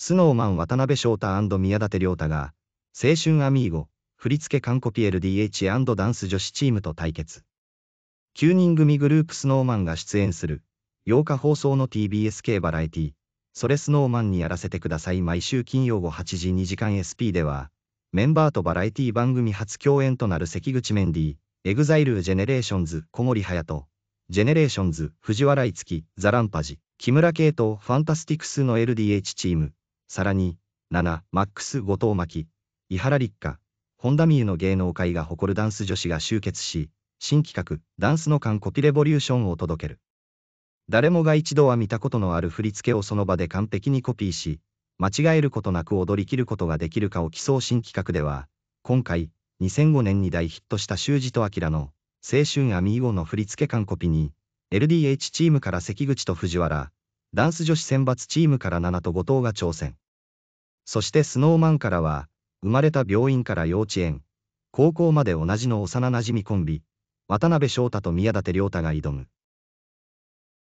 Snow Man 渡辺翔太宮舘涼太が、青春アミーゴ、振付完コピ LDH& ダンス女子チームと対決。9人組グループ Snow Man が出演する、8日放送の TBS 系バラエティ、それ Snow Man にやらせてください。毎週金曜後8時2時間 SP では、メンバーとバラエティ番組初共演となる関口メンディー、 EXILE GENERATIONS 小森隼、 GENERATIONS 藤原樹 THE RAMPAGE、木村慧人 FANTASTICS の LDH チーム、さらに、7、マックス後藤真希、伊原立花、本田美優の芸能界が誇るダンス女子が集結し、新企画、ダンスの完コピレボリューションを届ける。誰もが一度は見たことのある振り付けをその場で完璧にコピーし、間違えることなく踊りきることができるかを競う新企画では、今回、2005年に大ヒットした修二と明の青春アミーゴの振り付け完コピに、LDH チームから関口と藤原、ダンス女子選抜チームから7と後藤が挑戦。そしてスノーマンからは、生まれた病院から幼稚園、高校まで同じの幼馴染コンビ、渡辺翔太と宮舘良太が挑む。